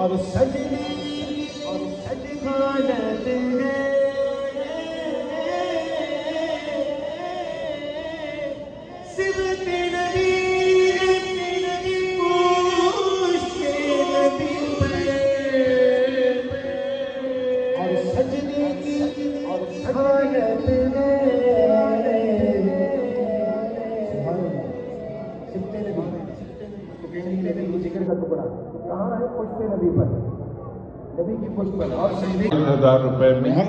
اور سجنے اور سجالت اور لیتے یہ ذکر کا ٹکڑا کہاں ہے؟ پشت نبی پر۔ نبی کی پشت پر۔ اور سجدے تین ہزار روپے میں۔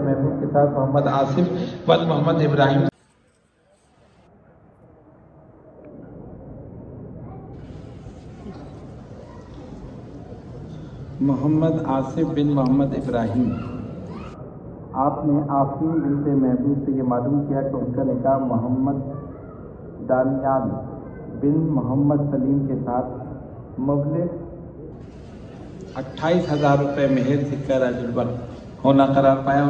محبوب کے ساتھ محمد آصف ود محمد ابراہیم۔ محمد آصف بن محمد ابراہیم۔ آپ نے آفرین بنت محبوب سے یہ معلوم کیا کہ ان کا نکاح محمد دانیال بن محمد سلیم کے ساتھ مبلغ اٹھائیس ہزار روپے مہر سکہ راجل ہونا قرار پایا